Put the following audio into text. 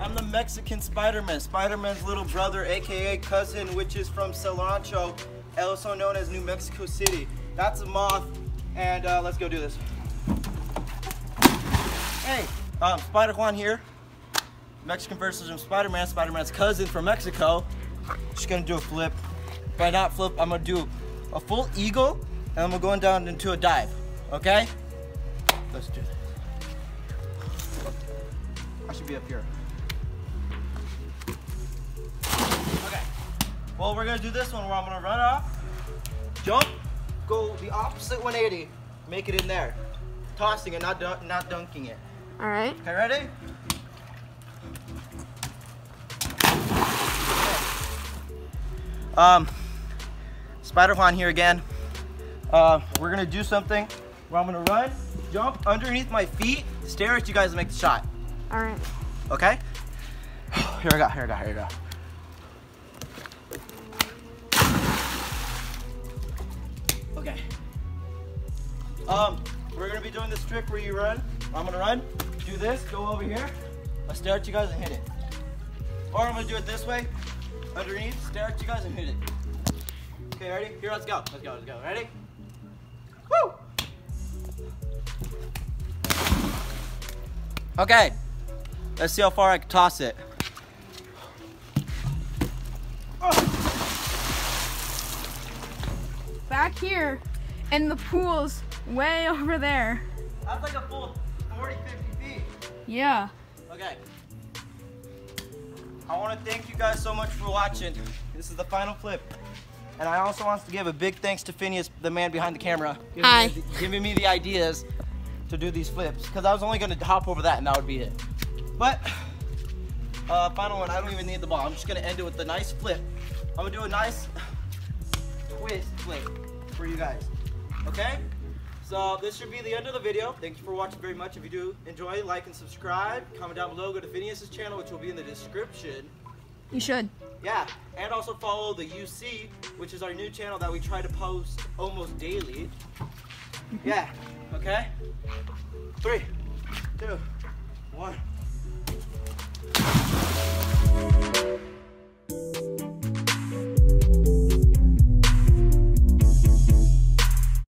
I'm the Mexican Spider-Man, Spider-Man's little brother, aka cousin, which is from Cilantro, also known as New Mexico City. That's a moth, and uh, let's go do this. Hey, um, Spider Juan here. Mexican of Spider-Man, Spider-Man's cousin from Mexico. Just gonna do a flip. If I not flip, I'm gonna do a full eagle, and I'm gonna go down into a dive. Okay? Let's do this. I should be up here. Okay. Well, we're gonna do this one where I'm gonna run off, jump, go the opposite 180, make it in there, tossing it, not dun- not dunking it. All right. Okay, ready? Um, Spider Juan here again. Uh, we're gonna do something where I'm gonna run, jump underneath my feet, stare at you guys and make the shot. All right. Okay? Here I go, here I go, here I go. Okay. Um, we're gonna be doing this trick where you run. I'm gonna run, do this, go over here. I stare at you guys and hit it. Or I'm gonna do it this way, underneath, stare at you guys and hit it. Okay, ready? Here, let's go. Let's go, let's go. Ready? Woo! Okay. Let's see how far I can toss it. Back here, and the pool's way over there. That's like a full 40, 50 feet. Yeah. Okay. I want to thank you guys so much for watching. This is the final flip. And I also want to give a big thanks to Phinehas, the man behind the camera, giving, Hi. Me, the, giving me the ideas to do these flips. Because I was only going to hop over that and that would be it. But, uh, final one, I don't even need the ball. I'm just going to end it with a nice flip. I'm going to do a nice twist flip for you guys. Okay? So this should be the end of the video. Thank you for watching very much. If you do enjoy, like and subscribe. Comment down below. Go to Phinehas's channel, which will be in the description. You should. Yeah, and also follow the UC, which is our new channel that we try to post almost daily. Yeah, okay? Three, two, one.